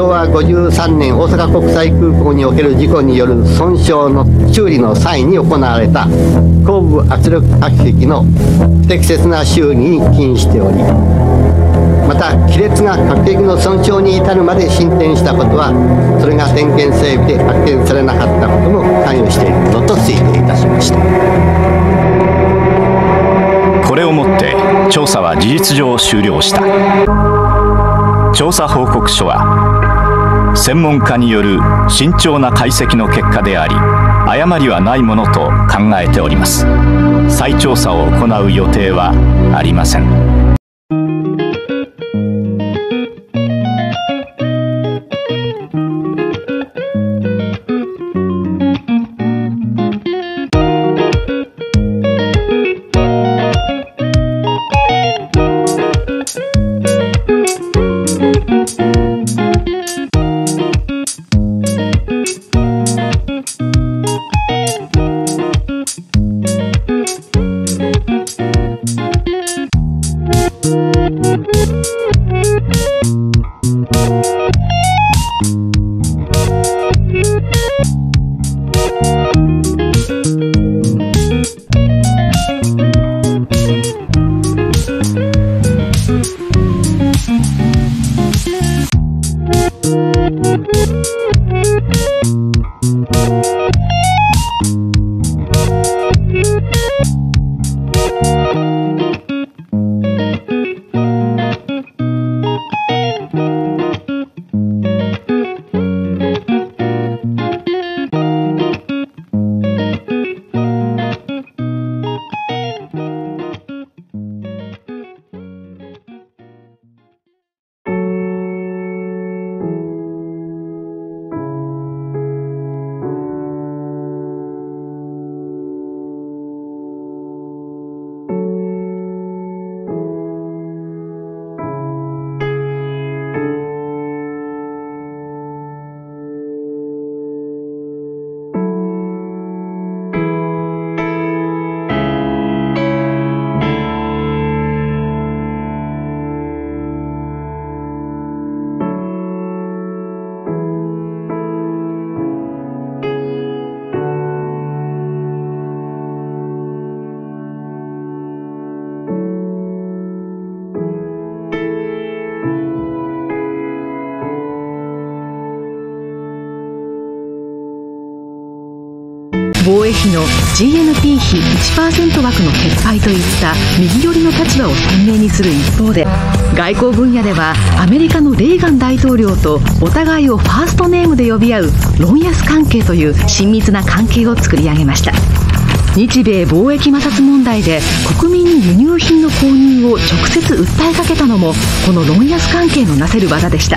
昭和53年大阪国際空港における事故による損傷の修理の際に行われた後部圧力圧壁の不適切な修理に起因しておりまた亀裂が核壁の損傷に至るまで進展したことはそれが点検整備で発見されなかったことも関与しているものと推定いたしました。これをもって調査は事実上終了した。調査報告書は専門家による慎重な解析の結果であり誤りはないものと考えております。再調査を行う予定はありません。thank you 防衛費の GNP 比1%枠の撤廃といった右寄りの立場を鮮明にする一方で外交分野ではアメリカのレーガン大統領とお互いをファーストネームで呼び合うロンヤス関係という親密な関係を作り上げました。日米貿易摩擦問題で国民に輸入品の購入を直接訴えかけたのもこのロンヤス関係のなせる技でした。